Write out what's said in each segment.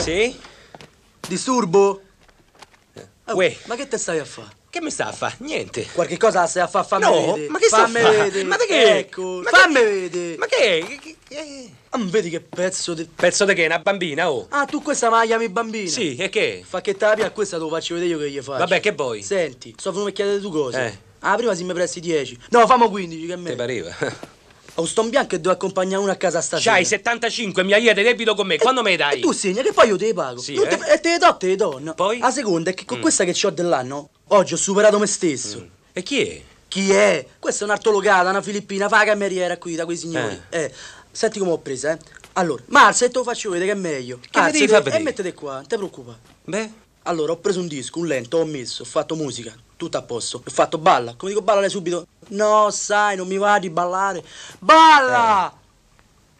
Sì? Disturbo? Oh, Uè. ma che te stai a fare? Che mi sta a fa? Niente. Qualche cosa stai a fare? Fammi No, vedere. ma che sta a fammi fa? vedere. Ma che? Ecco, Ma fammi che- vedere. Ma che? che- che- Ah, non vedi che pezzo di... Pezzo di che? Una bambina, oh? Ah, tu questa me la chiami bambina? Sì, e che? Fa che te la pia, questa te lo faccio vedere io che gli faccio. Vabbè, che vuoi? Senti, sto venuto a chiedere due cose. Eh. Ah, prima si mi presti 10. No, famo 15, che Ti me. pareva? Ho sto in bianco e devo accompagnare una a casa stasera. C'hai 75 mila lire di debito con me, quando me dai? E tu segna che poi io te le pago. Sì, Non te, eh? e te le do, te le do. no? Poi? La seconda è che con Mm. questa che ho dell'anno, oggi ho superato me stesso. E chi è? Chi è? Questa è un'artologata, una filippina, fa la cameriera qui da quei signori. Eh. Senti come ho presa, eh. Allora, Marza, e te lo faccio vedere che è meglio. Che mi devi far vedere? E mettete qua, non ti preoccupare. Beh, Allora, ho preso un disco, un lento, ho messo, ho fatto musica, tutto a posto. Ho fatto balla. Come dico balla lei subito? No, sai, non mi va di ballare. Balla!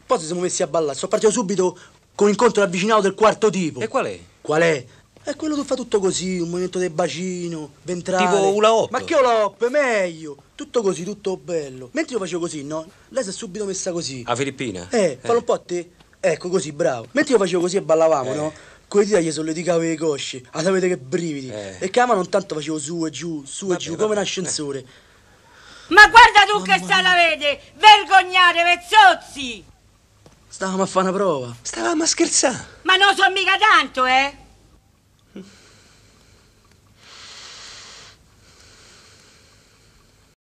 Poi ci siamo messi a ballare. Sono partito subito con un incontro avvicinato del quarto tipo. e qual è? Qual è? È quello che fa tutto così, un movimento del bacino, ventrale. Tipo hula hoop? Ma che hula hoop, meglio. Tutto così, tutto bello. Mentre io facevo così, no? Lei si è subito messa così. A Filippina? Eh, fallo un po' a te. Ecco, così, bravo. Mentre io facevo così e ballavamo, Eh. no? Con le dita gli sollevavo le cosce. Ah, sapete che brividi. Eh. E che la mano intanto facevo su e giù, su Vabbè, e giù, vabbè, come un eh. ascensore. Ma guarda tu che sta la vede! Vergognate, vezzozzi! Stavamo a fare una prova. Stavamo a scherzare. Ma non so mica tanto, eh!